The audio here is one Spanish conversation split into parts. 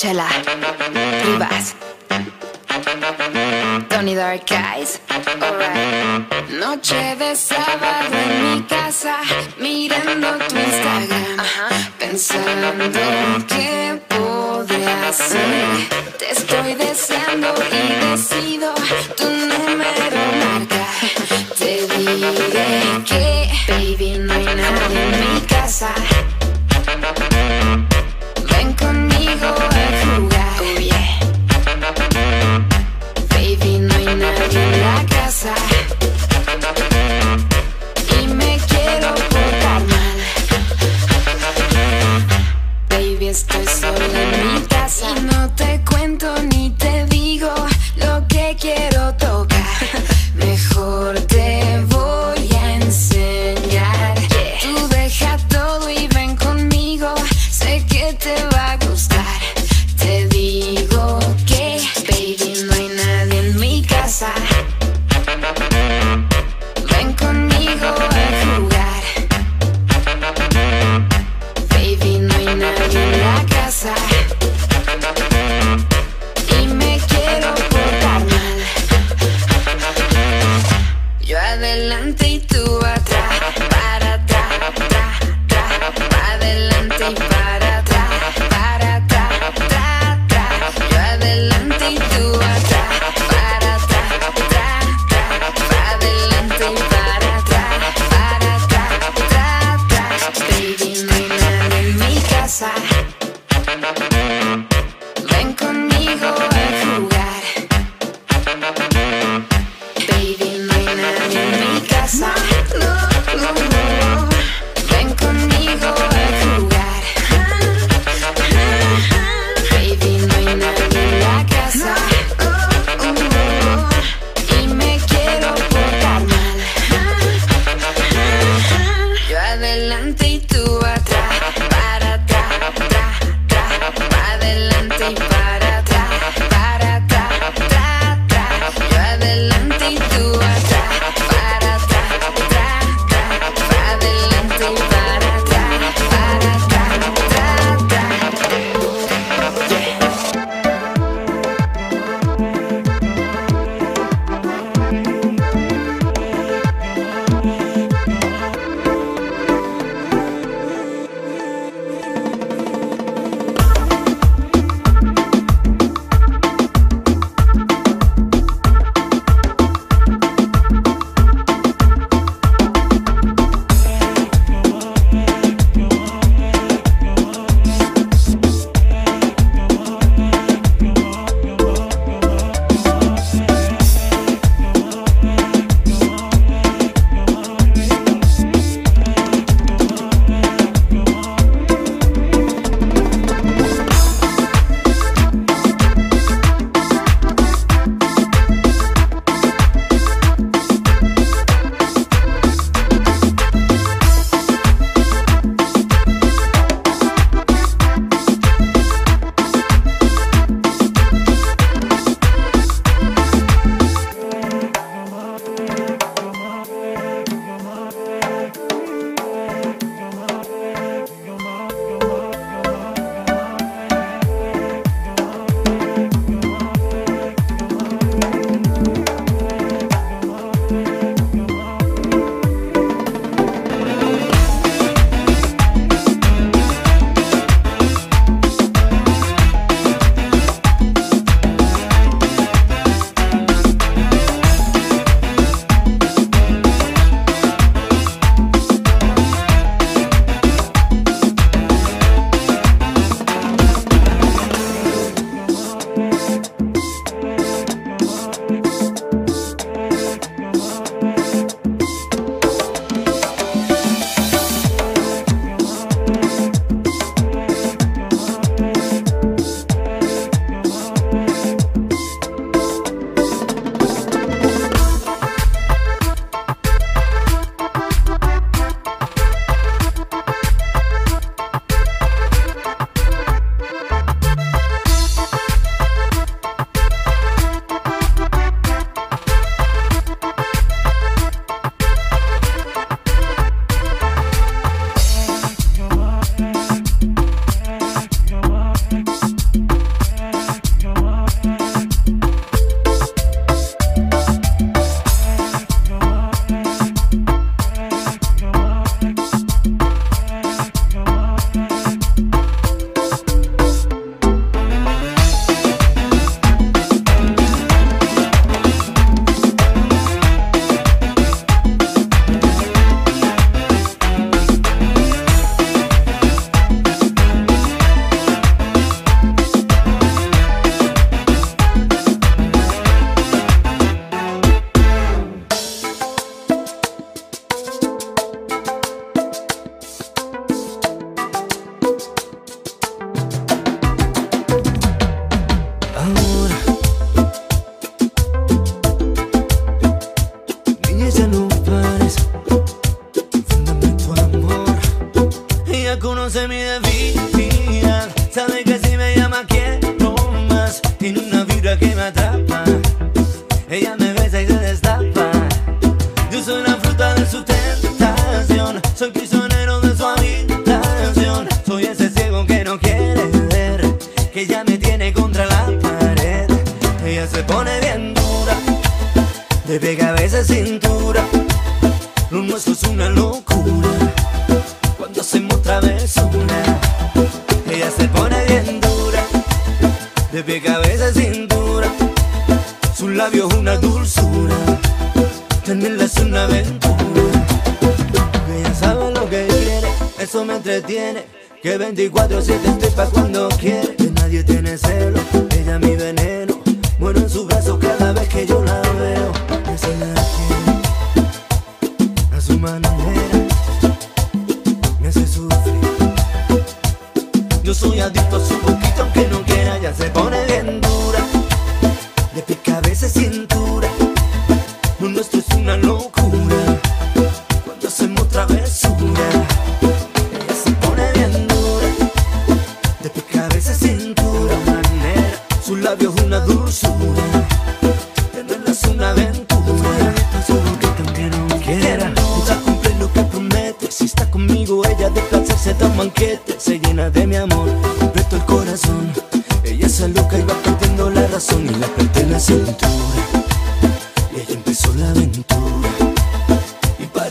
Coachella, Rivas, Tony Dark Eyes. Noche de sábado en mi casa, mirando tu Instagram, pensando qué podría hacer. Te estoy deseando y decido tu número marca. Te diré que, baby, no hay nadie en mi casa. ella conoce mi debilidad. Sabe que si me llama quiero más. Tiene una vibra que me atrapa. Ella me besa y se destapa. Yo soy la fruta de su tentación. Soy prisionero de su habitación. Soy ese ciego que no quiere ver. Que ya me tiene contra la pared. Ella se pone bien dura. De pie, cabeza, cintura. Lo nuestro es una locura. Cuando se travesura. Ella se pone bien dura. De pie, cabeza, cintura. Sus labios una dulzura. Tenerla es una aventura. Ella sabe lo que quiere, eso me entretiene. Que 24-7 estoy pa' cuando quiere. Que nadie tiene celo,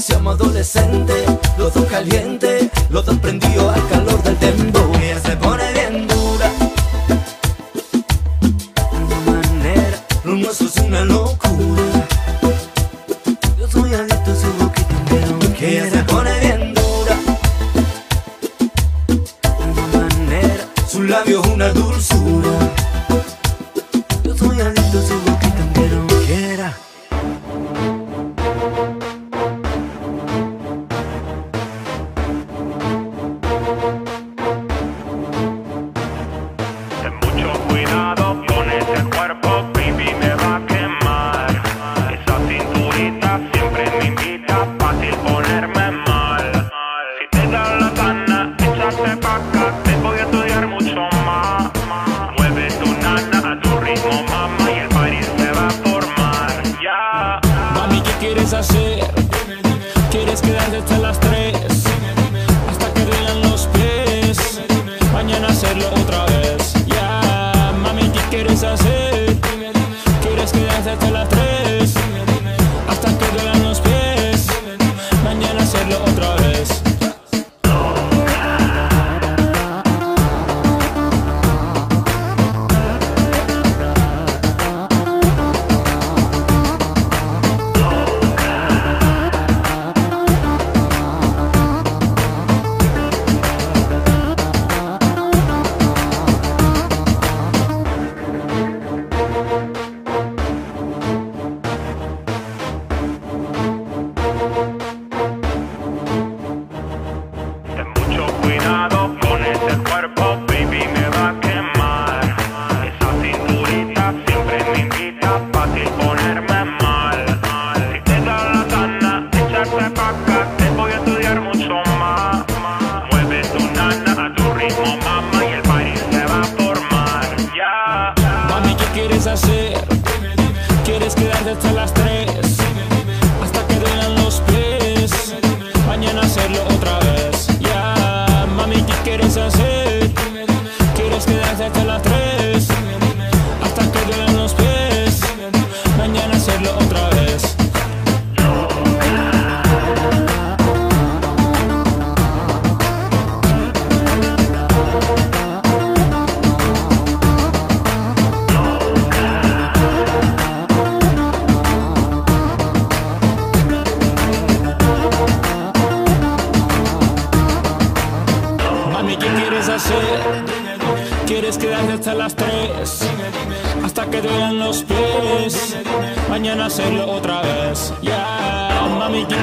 Parecíamos adolescentes, los dos calientes, los dos prendidos al calor del tembo. Ella se pone bien dura. De alguna manera, lo nuestro es una locura. Yo soy adicto a su boquita, pero que ella se pone bien dura. De alguna manera, sus labios una dulzura. Yo soy adicto a su boquita, aunque otra vez. Hacer? ¿Quieres quedarte hasta las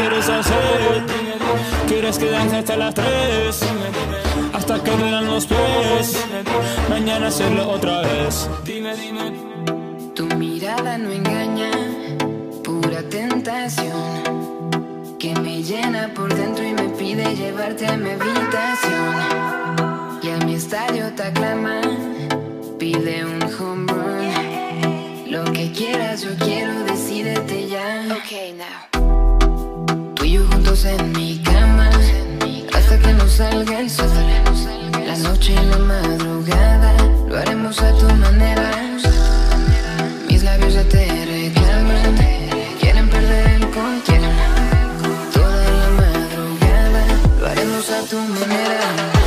quieres hacer? ¿Quieres quedarte hasta las 3? Hasta que duelan los pies. Mañana hacerlo otra vez. Dime, dime. Tu mirada no engaña, pura tentación. Que me llena por dentro y me pide llevarte a mi habitación. Y a mi estadio te aclama, pide un home run. Lo que quieras, yo quiero, decídete ya en mi cama hasta que nos salga el sol. La noche y la madrugada lo haremos a tu manera. Mis labios ya te reclaman, quieren perder el control. Toda la madrugada lo haremos a tu manera.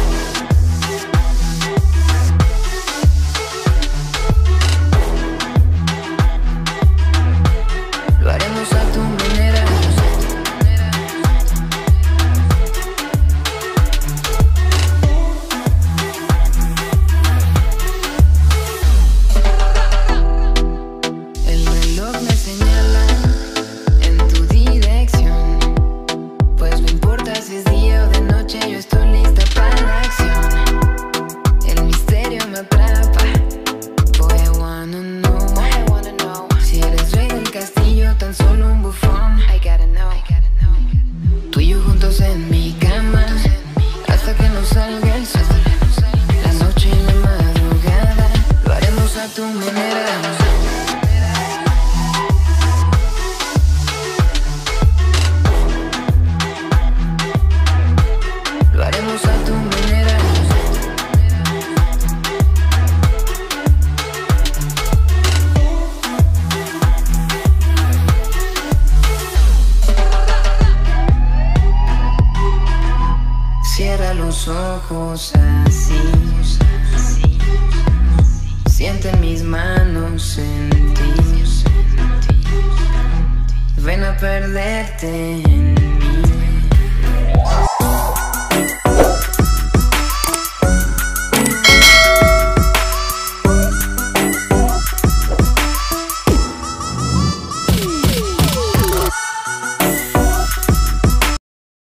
acting